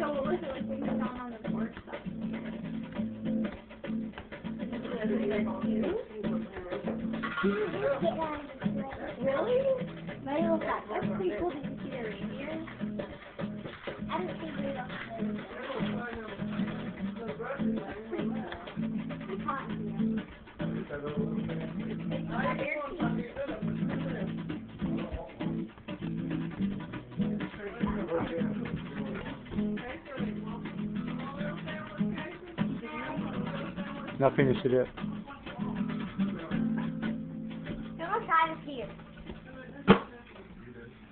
So what was it like when you found on the porch stuff? Really? My little cat. That's pretty cool. Now finish it up. There are here.